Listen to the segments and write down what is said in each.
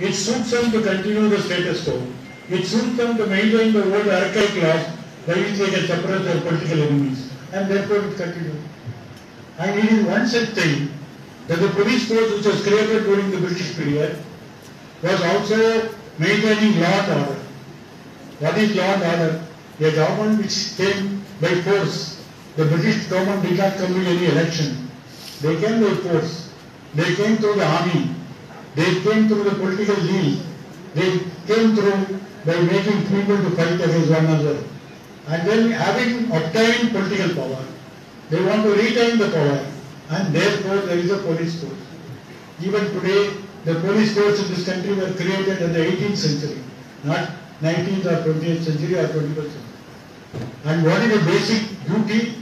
It suits them to continue the status quo. It suits them to maintain the old archaic laws by which they can suppress their political enemies. And therefore it continues. And it is one such thing that the police force which was created during the British period was also maintaining law and order. What is law and order? A government which came by force. The British government did not come in any election. They came by force. They came through the army. They came through the political deal. They came through by making people to fight against one another. And then having obtained political power, they want to retain the power. And therefore there is a police force. Even today, the police force in this country were created in the 18th century, not 19th or 20th century or 21st century. And what is the basic duty?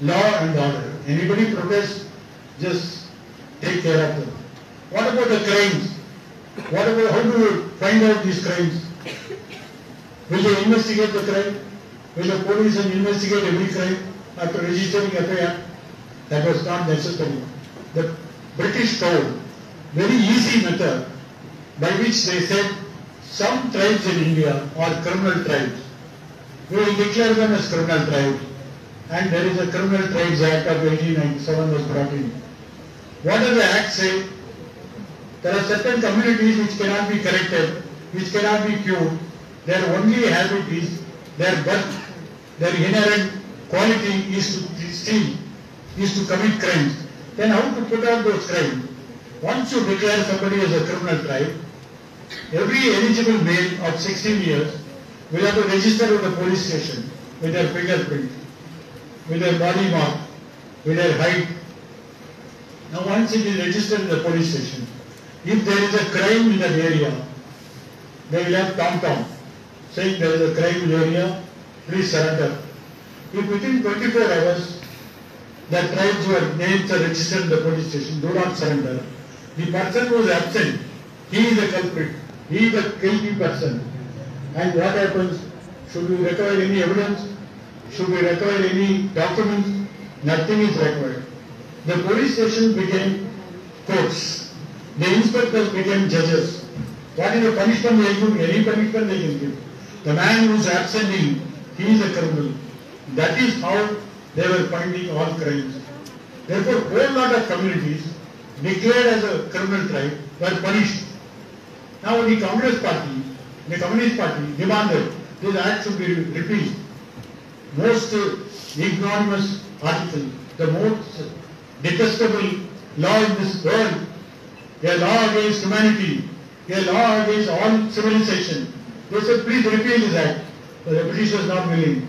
Law and order. Anybody protest, just take care of them. What about the crimes? What about, how do you find out these crimes? Will they investigate the crime? Will the police investigate every crime after registering FIR? That was not necessary. The British told very easy method by which they said some tribes in India are criminal tribes. We will declare them as criminal tribes. And there is a Criminal Tribes Act of 1897 was brought in. What does the act say? There are certain communities which cannot be corrected, which cannot be cured. Their only habit is, their birth, their inherent quality is to steal, is to commit crimes. Then how to put out those crimes? Once you declare somebody as a criminal tribe, every eligible male of 16 years will have to register with the police station with their fingerprint, with their body mark, with their height. Now once it is registered in the police station, if there is a crime in that area, they will have tom-tom saying there is a crime in the area, please surrender. If within 24 hours the tribes were names are registered in the police station, do not surrender. The person who is absent, he is the culprit, he is the guilty person. And what happens? Should we recover any evidence? Should we recover any documents? Nothing is required. The police station became courts. The inspectors became judges. What is the punishment they give? Any punishment they can give. The man who is absenting, he is a criminal. That is how they were finding all crimes. Therefore, whole lot of communities declared as a criminal tribe were punished. Now the Congress party, the Communist party demanded this act should be repealed. Most ignominious article, the most detestable law in this world, a law against humanity, a law against all civilization. They said, please repeal this act. But the British was not willing.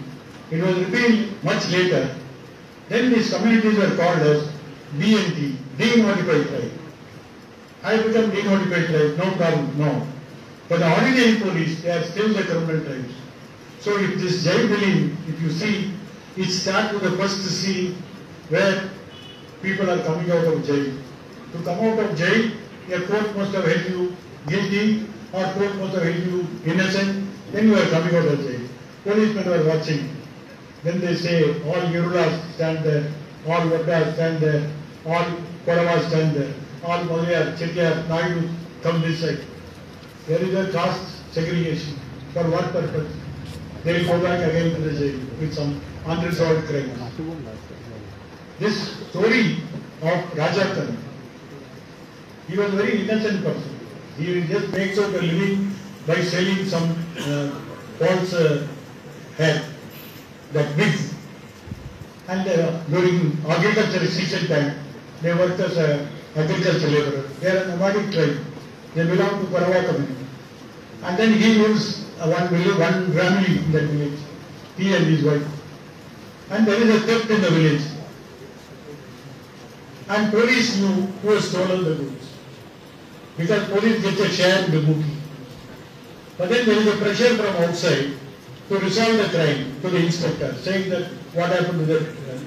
It was repealed much later. Then these communities were called as DNT, denotified tribe. I become denotified tribe, no problem, no. For the ordinary police, they are still the criminal tribes. So if this Jai Bhim, if you see, it starts with the first scene where people are coming out of jail. To come out of jail, a court must have held you guilty or court must have held you innocent, then you are coming out of jail. Policemen are watching. Then they say, all Yerulas stand there, all Vaddas stand there, all Koravas stand there, all Malayar, Chettiar, Naidu come this side. There is a caste segregation. For what purpose? They will go back again to the jail with some unresolved crimes. This story of Rajakannu, he was a very innocent person. He just makes out a living by selling some uh, false uh, hair, that wigs. And uh, during agriculture season time, they work as a agriculture laborer. They are a nomadic tribe. They belong to Parava community. And then he lives uh, one village, one family in that village, he and his wife. And there is a theft in the village. And police knew who has stolen the goods. Because police gets a share in the booty. But then there is a pressure from outside to resolve the crime to the inspector, saying that what happened to that, uh,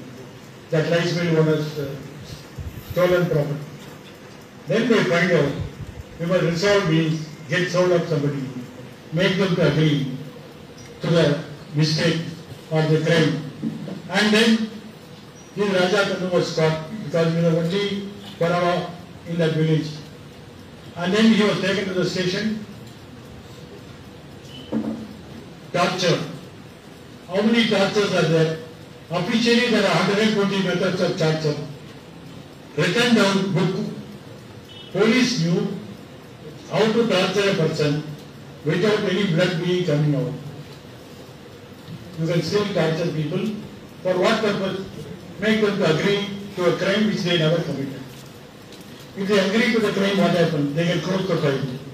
that rice mill owner's uh, stolen property. Then they find out, we must resolve means get hold of somebody, make them agree to the mistake or the crime. And then this Rajakannu was caught because he was only Parava in that village. And then he was taken to the station. Torture. How many tortures are there? Officially, there are 120 methods of torture. Written down book. Police knew how to torture a person without any blood being coming out. You can still torture people. For what purpose? Make them agree to a crime which they never committed. If they agree to the crime, what happens? They get close the file.